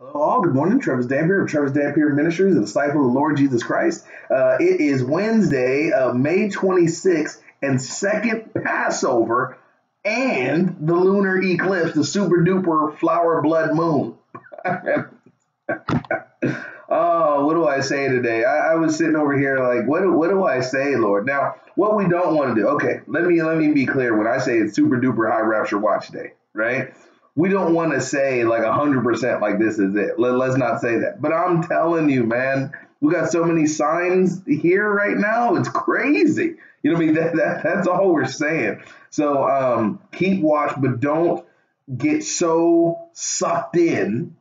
Hello, all. Good morning. Trevis Dampier of Trevis Dampier Ministries, a disciple of the Lord Jesus Christ. Uh, it is Wednesday, uh, May 26th, and second Passover and the lunar eclipse, the super duper flower blood moon. oh, what do I say today? I, I, was sitting over here like, what, what do I say, Lord? Now, what we don't want to do. Okay, let me let me be clear. When I say it's super duper high rapture watch day, right? We don't want to say like 100% like this is it. Let, let's not say that. But I'm telling you, man, we got so many signs here right now. It's crazy. You know what I mean? That, that, that's all we're saying. So um, keep watch, but don't get so sucked in.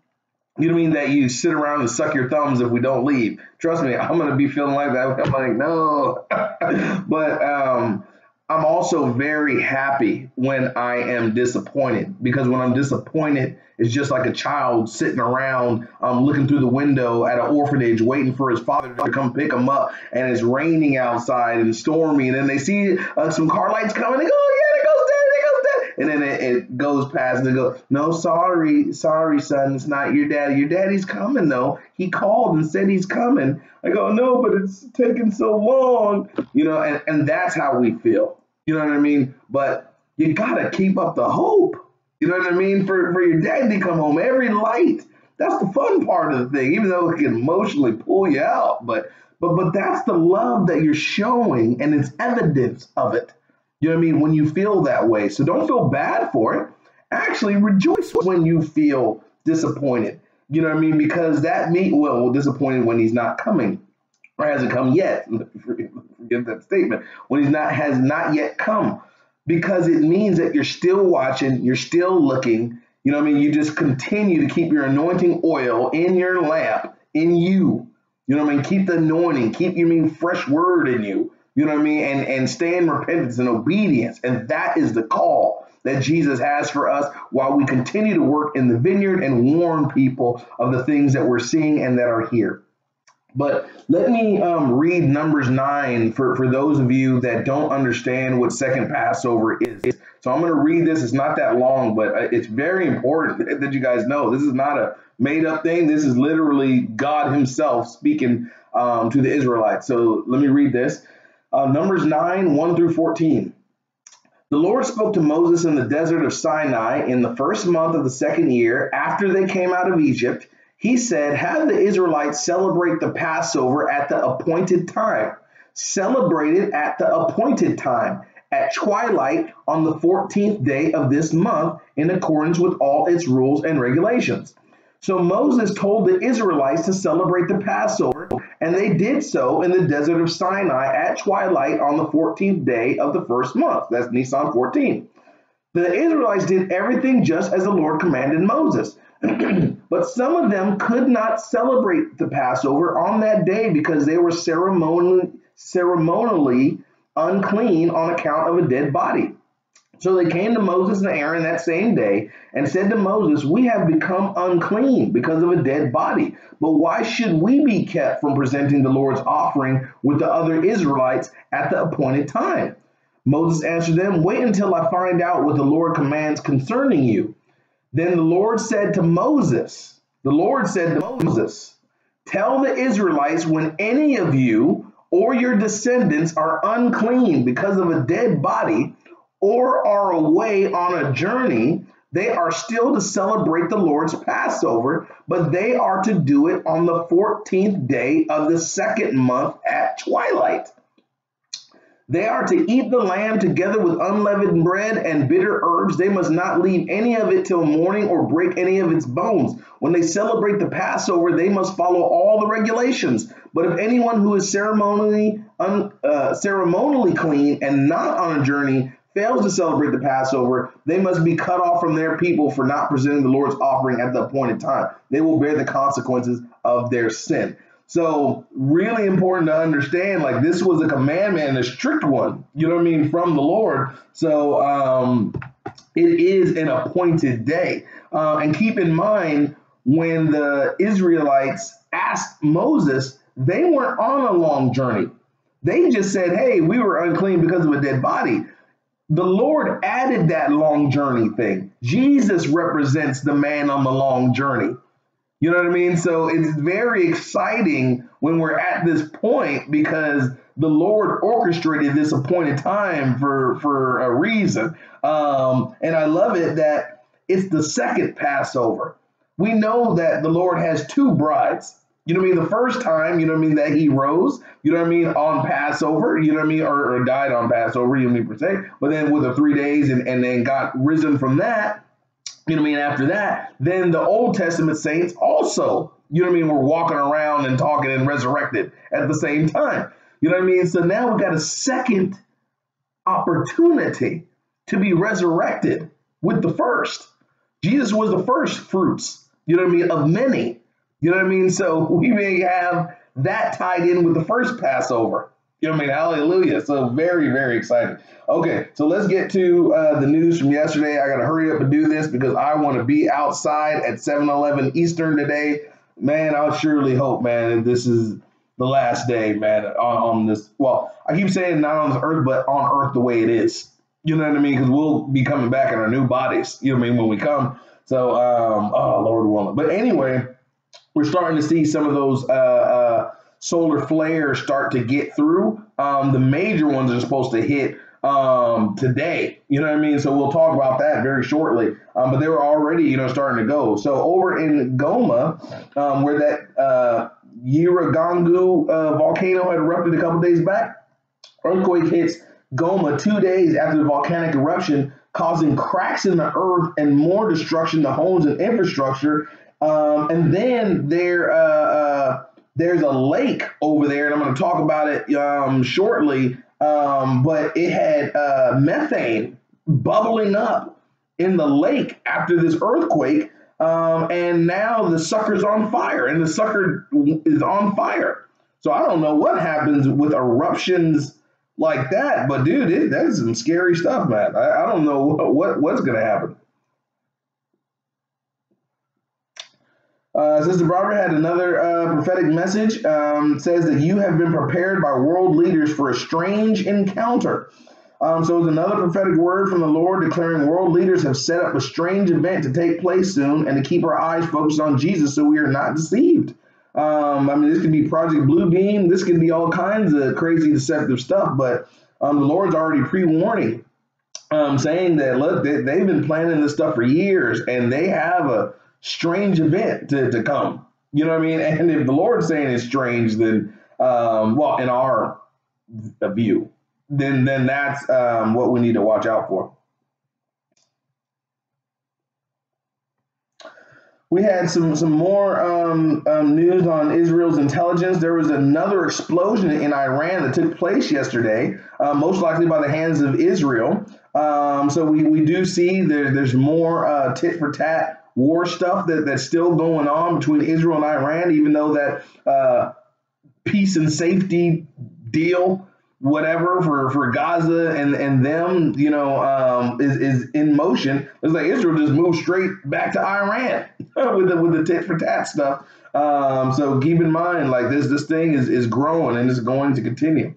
You know what I mean? That you sit around and suck your thumbs if we don't leave. Trust me, I'm going to be feeling like that. I'm like, no. but um, I'm also very happy when I am disappointed because when I'm disappointed, it's just like a child sitting around um, looking through the window at an orphanage waiting for his father to come pick him up and it's raining outside and stormy and then they see uh, some car lights coming and go, oh, yeah, there goes dad, there goes dad. And then it, it goes past and they go, no, sorry, sorry, son, it's not your daddy. Your daddy's coming though. He called and said he's coming. I go, no, but it's taking so long, you know, and, and that's how we feel you know what I mean? But you gotta keep up the hope. You know what I mean? For for your dad to come home every light. That's the fun part of the thing, even though it can emotionally pull you out. But but but that's the love that you're showing, and it's evidence of it. You know what I mean? When you feel that way. So don't feel bad for it. Actually rejoice when you feel disappointed. You know what I mean? Because that meat will disappointed when he's not coming or hasn't come yet. Forget that statement. When he's not has not yet come. Because it means that you're still watching, you're still looking. You know what I mean? You just continue to keep your anointing oil in your lamp, in you. You know what I mean? Keep the anointing, keep you mean fresh word in you. You know what I mean? And and stay in repentance and obedience. And that is the call that Jesus has for us while we continue to work in the vineyard and warn people of the things that we're seeing and that are here. But let me um, read Numbers 9 for, for those of you that don't understand what second Passover is. So I'm going to read this. It's not that long, but uh, it's very important that you guys know this is not a made up thing. This is literally God Himself speaking um, to the Israelites. So let me read this uh, Numbers 9 1 through 14. The Lord spoke to Moses in the desert of Sinai in the first month of the second year after they came out of Egypt he said, Have the Israelites celebrate the Passover at the appointed time. Celebrate it at the appointed time, at twilight on the 14th day of this month, in accordance with all its rules and regulations. So Moses told the Israelites to celebrate the Passover, and they did so in the desert of Sinai at twilight on the 14th day of the first month. That's Nisan 14. The Israelites did everything just as the Lord commanded Moses. but some of them could not celebrate the Passover on that day because they were ceremonially, ceremonially unclean on account of a dead body. So they came to Moses and Aaron that same day and said to Moses, We have become unclean because of a dead body. But why should we be kept from presenting the Lord's offering with the other Israelites at the appointed time? Moses answered them, Wait until I find out what the Lord commands concerning you. Then the Lord said to Moses, the Lord said to Moses, Tell the Israelites when any of you or your descendants are unclean because of a dead body or are away on a journey, they are still to celebrate the Lord's Passover, but they are to do it on the 14th day of the second month at twilight. They are to eat the lamb together with unleavened bread and bitter herbs. They must not leave any of it till morning or break any of its bones. When they celebrate the Passover, they must follow all the regulations. But if anyone who is ceremonially un, uh, ceremonially clean and not on a journey fails to celebrate the Passover, they must be cut off from their people for not presenting the Lord's offering at the appointed time. They will bear the consequences of their sin. So really important to understand, like this was a commandment and a strict one, you know what I mean, from the Lord. So um, it is an appointed day. Uh, and keep in mind, when the Israelites asked Moses, they weren't on a long journey. They just said, hey, we were unclean because of a dead body. The Lord added that long journey thing. Jesus represents the man on the long journey. You know what I mean? So it's very exciting when we're at this point because the Lord orchestrated this appointed time for for a reason. Um, and I love it that it's the second Passover. We know that the Lord has two brides. You know what I mean? The first time, you know what I mean, that he rose, you know what I mean, on Passover, you know what I mean, or, or died on Passover, you know what I mean, per se. But then with the three days and, and then got risen from that, you know what I mean, after that, then the Old Testament saints also, you know what I mean, were walking around and talking and resurrected at the same time. You know what I mean? So now we've got a second opportunity to be resurrected with the first. Jesus was the first fruits, you know what I mean, of many. You know what I mean? So we may have that tied in with the first Passover. You know what I mean? Hallelujah. So very, very excited. Okay, so let's get to uh, the news from yesterday. I got to hurry up and do this because I want to be outside at 7 Eleven Eastern today. Man, I'll surely hope, man, this is the last day, man, on, on this. Well, I keep saying not on this earth, but on earth the way it is. You know what I mean? Because we'll be coming back in our new bodies. You know what I mean? When we come. So, um, oh, Lord willing. But anyway, we're starting to see some of those uh, uh, solar flares start to get through. Um, the major ones are supposed to hit um, today. You know what I mean? So we'll talk about that very shortly. Um, but they were already, you know, starting to go. So over in Goma, um, where that uh, Nyiragongo uh, volcano had erupted a couple days back, earthquake hits Goma two days after the volcanic eruption, causing cracks in the earth and more destruction to homes and infrastructure. Um, and then there, uh, uh, there's a lake over there, and I'm going to talk about it um, shortly. Um, but it had uh, methane bubbling up in the lake after this earthquake, um, and now the sucker's on fire, and the sucker is on fire. So I don't know what happens with eruptions like that, but dude, it, that's some scary stuff, man. I, I don't know what, what what's gonna happen. Uh, Sister Barbara had another uh, prophetic message. Um, says that you have been prepared by world leaders for a strange encounter. Um, so it's another prophetic word from the Lord declaring world leaders have set up a strange event to take place soon and to keep our eyes focused on Jesus so we are not deceived. Um, I mean, this could be Project Bluebeam. This could be all kinds of crazy, deceptive stuff. But um, the Lord's already pre-warning, um, saying that look, they, they've been planning this stuff for years, and they have a strange event to, to come. You know what I mean? And if the Lord's saying it's strange, then um, well, in our view, then then that's um, what we need to watch out for. We had some some more um, um, news on Israel's intelligence. There was another explosion in Iran that took place yesterday, uh, most likely by the hands of Israel. Um, so we, we do see there, there's more uh, tit for tat war stuff that, that's still going on between Israel and Iran, even though that uh, peace and safety deal, whatever for, for Gaza and, and them, you know, um, is, is in motion. It's like Israel just moved straight back to Iran with the with the tit for tat stuff. Um, so keep in mind, like this this thing is is growing and it's going to continue.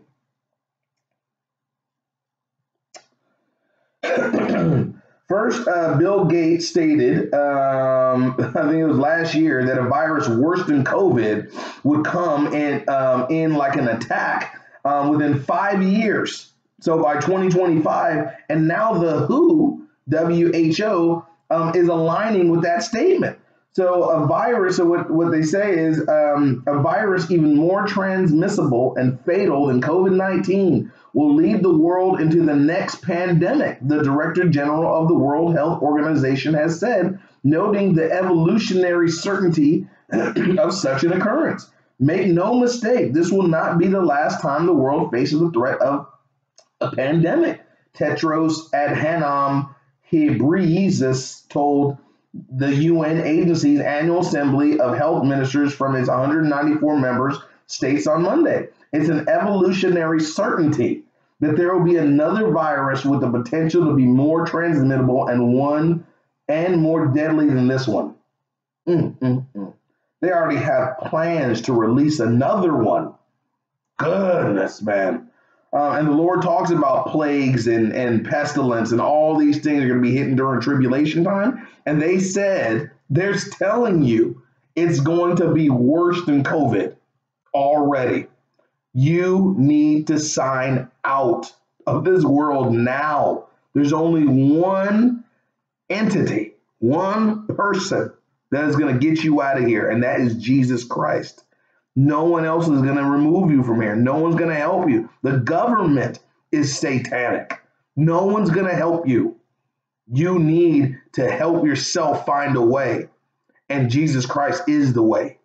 First, uh, Bill Gates stated, um, I think it was last year, that a virus worse than COVID would come in, um, in like an attack um, within five years. So by 2025, and now the WHO, WHO, um, is aligning with that statement. So a virus, so what, what they say is um, a virus even more transmissible and fatal than COVID-19 will lead the world into the next pandemic, the Director General of the World Health Organization has said, noting the evolutionary certainty of such an occurrence. Make no mistake, this will not be the last time the world faces the threat of a pandemic. Tedros Adhanom Ghebreyesus told the UN agency's annual assembly of health ministers from its 194 members states on Monday. It's an evolutionary certainty that there will be another virus with the potential to be more transmittable and one and more deadly than this one. Mm, mm, mm. They already have plans to release another one. Goodness, man. Uh, and the Lord talks about plagues and, and pestilence and all these things are going to be hitting during tribulation time. And they said, they're telling you It's going to be worse than COVID already. You need to sign out of this world now. There's only one entity, one person that is going to get you out of here, and that is Jesus Christ. No one else is going to remove you from here. No one's going to help you. The government is satanic. No one's going to help you. You need to help yourself find a way. And Jesus Christ is the way.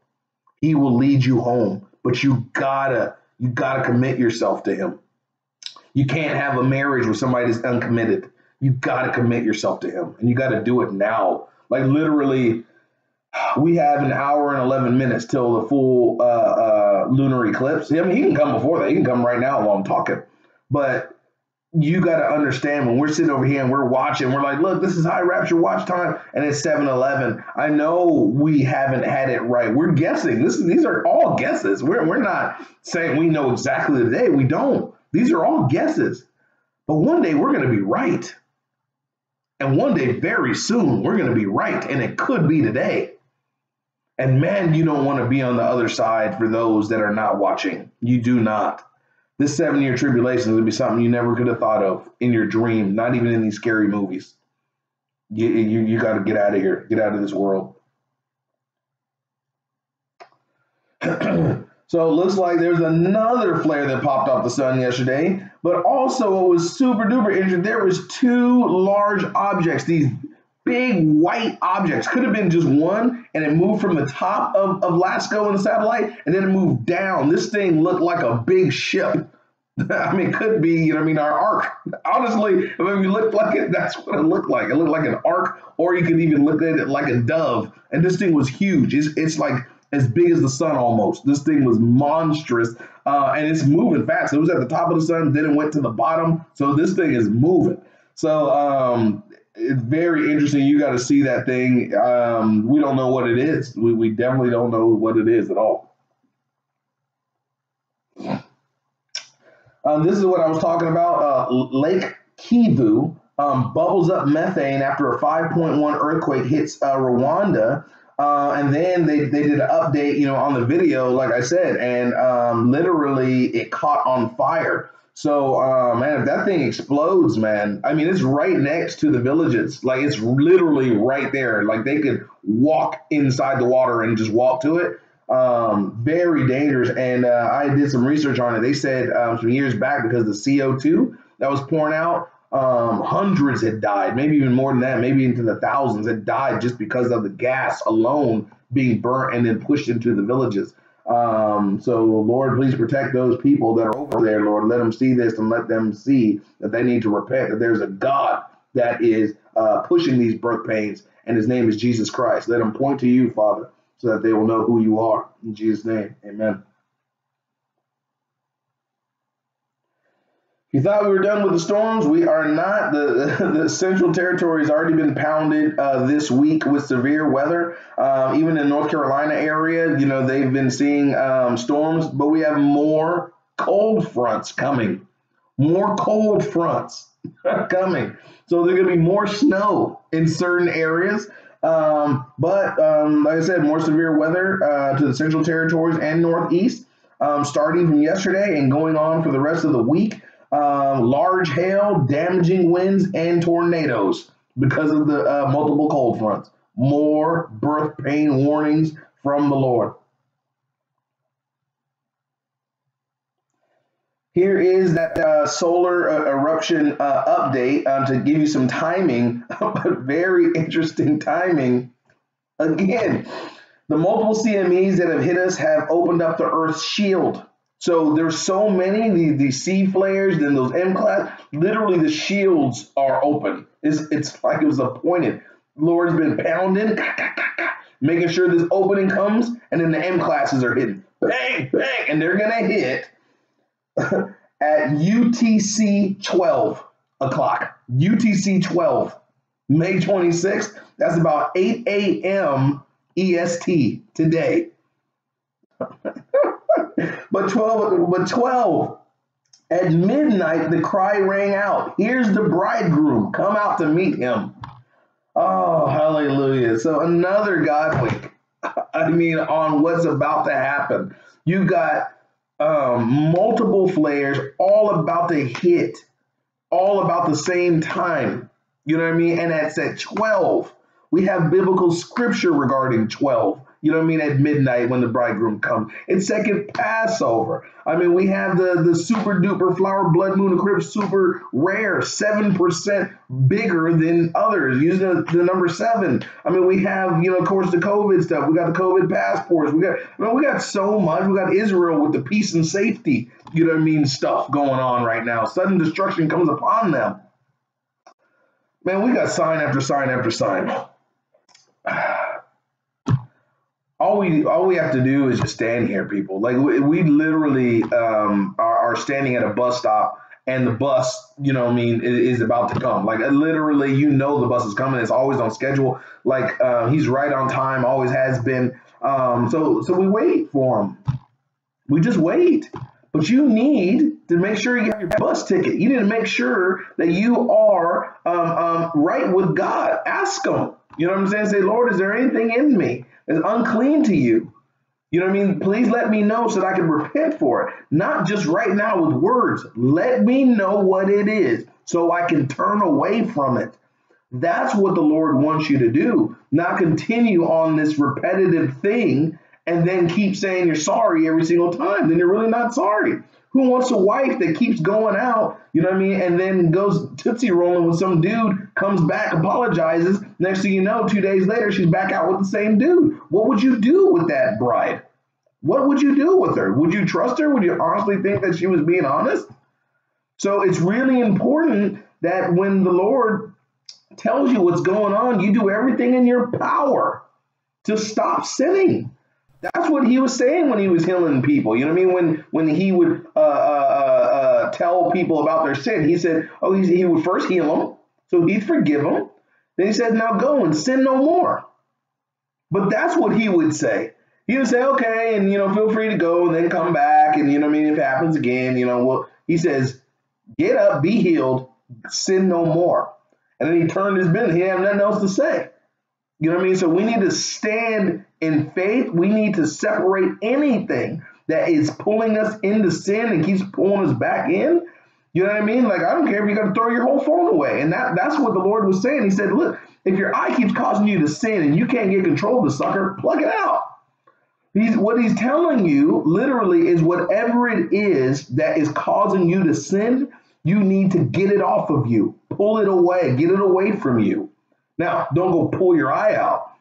He will lead you home, but you gotta you gotta commit yourself to him. You can't have a marriage with somebody that's uncommitted. You gotta commit yourself to him, and you gotta do it now. Like literally, we have an hour and 11 minutes till the full uh, uh, lunar eclipse. I mean, he can come before that. He can come right now while I'm talking. But you got to understand when we're sitting over here and we're watching, we're like, look, this is high rapture watch time, and it's 7 Eleven. I know we haven't had it right. We're guessing. This, these are all guesses. We're, we're not saying we know exactly the day. We don't. These are all guesses. But one day we're going to be right. And one day, very soon, we're going to be right. And it could be today. And man, you don't want to be on the other side for those that are not watching. You do not. This seven year tribulation to be something you never could have thought of in your dream, not even in these scary movies. You, you, you got to get out of here, get out of this world. so it looks like there's another flare that popped off the sun yesterday, but also what was super duper interesting, there was two large objects, these big white objects. Could have been just one, and it moved from the top of, of LASCO in the satellite, and then it moved down. This thing looked like a big ship. I mean, could be, you know, I mean, our ark. Honestly, if you looked like it, that's what it looked like. It looked like an arc, or you could even look at it like a dove. And this thing was huge. It's, it's like as big as the sun almost. This thing was monstrous, uh, and it's moving fast. It was at the top of the sun, then it went to the bottom. So this thing is moving. So um, it's very interesting. You got to see that thing. Um, we don't know what it is. We, we definitely don't know what it is at all. Um, this is what I was talking about. Uh, Lake Kivu um, bubbles up methane after a 5.1 earthquake hits uh, Rwanda. Uh, and then they, they did an update, you know, on the video, like I said, and um, literally it caught on fire. So, uh, man, if that thing explodes, man, I mean, it's right next to the villages. Like, it's literally right there. Like, they could walk inside the water and just walk to it. Um, very dangerous. And uh, I did some research on it. They said um, some years back because the CO2 that was pouring out, um, hundreds had died, maybe even more than that, maybe into the thousands had died just because of the gas alone being burnt and then pushed into the villages. Um, so, Lord, please protect those people that are over there, Lord. Let them see this and let them see that they need to repent, that there's a God that is uh, pushing these birth pains, and his name is Jesus Christ. Let them point to you, Father, so that they will know who you are. In Jesus' name, amen. You thought we were done with the storms? We are not. The, the Central Territory has already been pounded uh, this week with severe weather. Uh, even in North Carolina area, you know, they've been seeing um, storms, but we have more cold fronts coming. More cold fronts coming. So there's going to be more snow in certain areas. Um, but um, like I said, more severe weather uh, to the Central Territories and Northeast, um, starting from yesterday and going on for the rest of the week uh, large hail, damaging winds, and tornadoes because of the uh, multiple cold fronts. More birth pain warnings from the Lord. Here is that uh, solar uh, eruption uh, update uh, to give you some timing, but very interesting timing. Again, the multiple CMEs that have hit us have opened up the Earth's shield. So there's so many the the C flares, then those M class. Literally, the shields are open. It's it's like it was appointed. Lord's been pounding, making sure this opening comes, and then the M classes are hitting. Bang, bang, and they're gonna hit at UTC 12 o'clock. UTC 12, May 26th. That's about 8 a.m. EST today. But 12, but 12, at midnight, the cry rang out, Here's the bridegroom, come out to meet him. Oh, hallelujah. So another God wink. I mean, on what's about to happen. You got um, multiple flares, all about to hit, all about the same time. You know what I mean? And that's at 12. We have biblical scripture regarding 12. You know what I mean? At midnight when the bridegroom comes. It's second Passover. I mean, we have the, the super duper flower blood moon eclipse, super rare, 7% bigger than others, using the, the, number seven. I mean, we have, you know, of course, the COVID stuff. We got the COVID passports. We got, I mean, we got so much. We got Israel with the peace and safety, you know what I mean, stuff going on right now. Sudden destruction comes upon them. Man, we got sign after sign after sign all we all we have to do is just stand here, people. Like we, we literally um, are, are, standing at a bus stop, and the bus, you know, I mean, is, is, about to come. Like literally, you know, the bus is coming. It's always on schedule. Like uh, he's right on time, always has been. Um, so so we wait for him. We just wait. But you need to make sure you have your bus ticket. You need to make sure that you are um, um, right with God. Ask Him. You know what I'm saying? Say, Lord, is there anything in me is unclean to you. You know what I mean? Please let me know so that I can repent for it. Not just right now with words. Let me know what it is so I can turn away from it. That's what the Lord wants you to do. Not continue on this repetitive thing and then keep saying you're sorry every single time. Then you're really not sorry. Who wants a wife that keeps going out, you know what I mean, and then goes tootsie rolling with some dude, comes back, apologizes. Next thing you know, two days later, she's back out with the same dude. What would you do with that bride? What would you do with her? Would you trust her? Would you honestly think that she was being honest? So it's really important that when the Lord tells you what's going on, you do everything in your power to stop sinning. That's what he was saying when he was healing people. You know what I mean? When when he would uh, uh, uh, uh tell people about their sin, he said, "Oh, he would first heal them, so he'd forgive them. Then he said, "Now go and sin no more." But that's what he would say. He would say, "Okay, and you know, feel free to go, and then come back, and you know, I mean, if it happens again, you know, well, he says, get up, be healed, sin no more." And then he turned his business. He had nothing else to say. You know what I mean? So we need to stand in faith. We need to separate anything that is pulling us into sin and keeps pulling us back in. You know what I mean? Like I don't care if you got to throw your whole phone away. And that that's what the Lord was saying. He said, look, if your eye keeps causing you to sin and you can't get control of the sucker, plug it out. He's what he's telling you literally is whatever it is that is causing you to sin, you need to get it off of you. Pull it away, get it away from you. Now, don't go pull your eye out.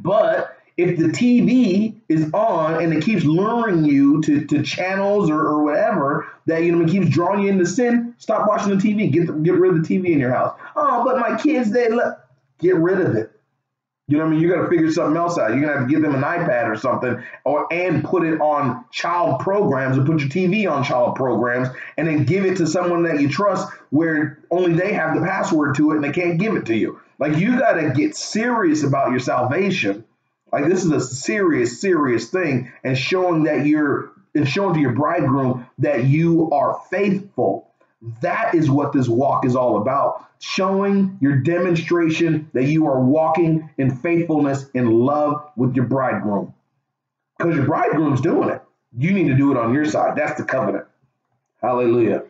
But if the TV is on and it keeps luring you to, to channels or, or whatever that you know it keeps drawing you into sin, stop watching the TV. Get the, get rid of the TV in your house. Oh, but my kids they let get rid of it. You know what I mean? You got to figure something else out. You're gonna have to give them an iPad or something, or and put it on child programs, or put your TV on child programs, and then give it to someone that you trust, where only they have the password to it, and they can't give it to you. Like you got to get serious about your salvation. Like this is a serious, serious thing, and showing that you're and showing to your bridegroom that you are faithful. That is what this walk is all about. Showing your demonstration that you are walking in faithfulness in love with your bridegroom. Because your bridegroom's doing it. You need to do it on your side. That's the covenant. Hallelujah.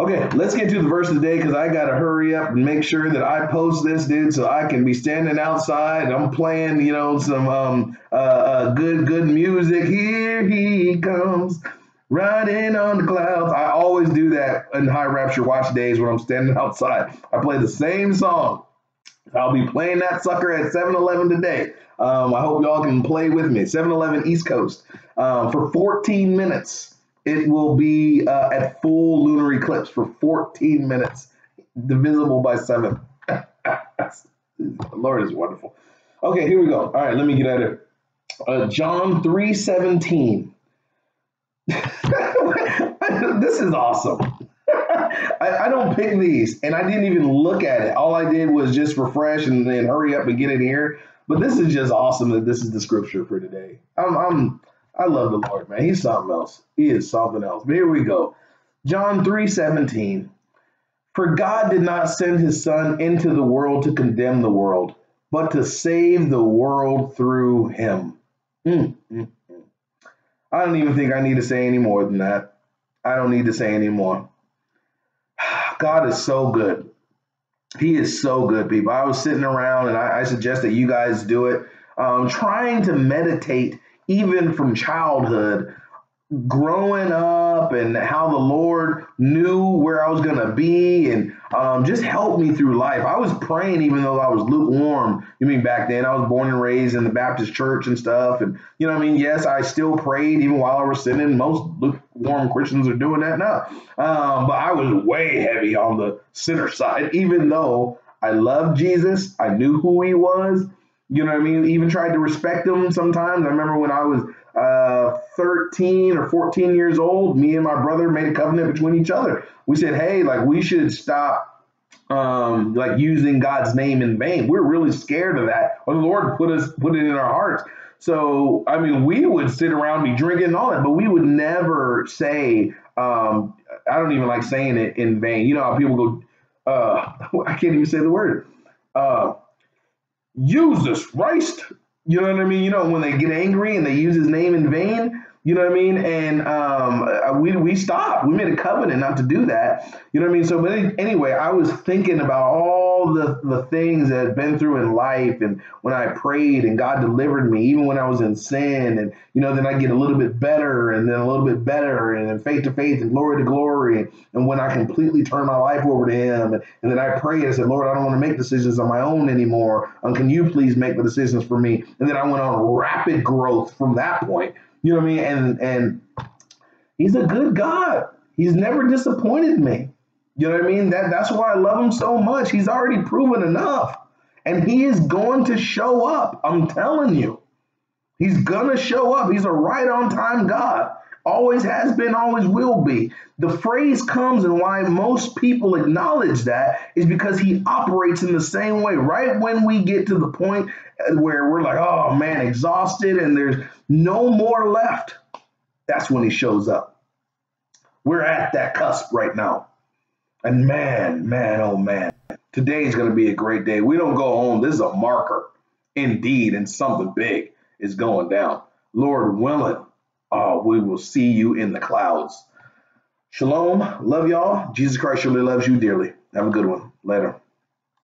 Okay, let's get to the verse of the day because I got to hurry up and make sure that I post this, dude, so I can be standing outside. I'm playing, you know, some um, uh, uh, good, good music. Here he comes, riding on the clouds. I always do that in High Rapture Watch days when I'm standing outside. I play the same song. I'll be playing that sucker at 7 Eleven today. Um, I hope y'all can play with me. 7 Eleven East Coast um, for 14 minutes it will be uh, at full lunar eclipse for 14 minutes, divisible by seven. Lord is wonderful. Okay, here we go. All right, let me get at it. Uh, John 3:17. this is awesome. I, I, don't pick these, and I didn't even look at it. All I did was just refresh and then hurry up and get in here. But this is just awesome that this is the scripture for today. I'm, I'm I love the Lord, man. He's something else. He is something else. But here we go. John 3 17. For God did not send his Son into the world to condemn the world, but to save the world through him. Mm, mm, mm. I don't even think I need to say any more than that. I don't need to say any more. God is so good. He is so good, people. I was sitting around and I, I suggest that you guys do it. Um, trying to meditate even from childhood growing up and how the Lord knew where I was going to be and um, just helped me through life. I was praying even though I was lukewarm. You mean back then? I was born and raised in the Baptist church and stuff. And, you know I mean? Yes, I still prayed even while I was sinning. Most lukewarm Christians are doing that now. Um, but I was way heavy on the sinner side, even though I loved Jesus. I knew who he was. You know what I mean? Even tried to respect them sometimes. I remember when I was uh, 13 or 14 years old, me and my brother made a covenant between each other. We said, hey, like we should stop um, like using God's name in vain. We're really scared of that. Well, the Lord put us put it in our hearts. So I mean, we would sit around be drinking and all that, but we would never say. Um, I don't even like saying it in vain. You know how people go. Uh, I can't even say the word. Uh, this Christ you know what I mean? You know, when they get angry and they use his name in vain, you know what I mean? And um, uh, we we stopped. We made a covenant not to do that. You know what I mean? So, but anyway, I was thinking about all the the things that I've been through in life, and when I prayed and God delivered me, even when I was in sin, and you know, then I get a little bit better, and then a little bit better, and then faith to faith, and glory to glory, and when I completely turn my life over to Him, and, and then I prayed, I said, Lord, I don't want to make decisions on my own anymore. Um, can you please make the decisions for me? And then I went on rapid growth from that point you know what I mean? And and he's a good God. He's never disappointed me. You know what I mean? That that's why I love him so much. He's already proven enough. And he is going to show up. I'm telling you. He's gonna show up. He's a right on time God. Always has been, always will be. The phrase comes, and why most people acknowledge that is because he operates in the same way. Right when we get to the point where we're like, oh man, exhausted, and there's no more left, that's when he shows up. We're at that cusp right now. And man, man, oh man, today is going to be a great day. We don't go home. This is a marker indeed, and something big is going down. Lord willing, uh, we will see you in the clouds. Shalom. Love y'all. Jesus Christ surely loves you dearly. Have a good one. Later.